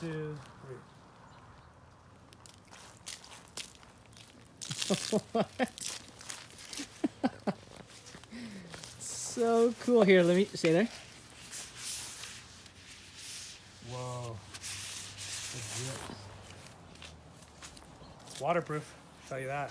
two, three. so cool. Here, let me stay there. Whoa. It's waterproof. Tell you that.